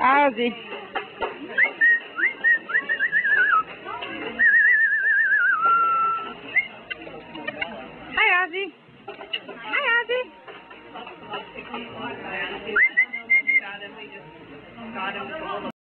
I agree. Hi, Ozzy. Hi, Ozzy. God, and we just got him.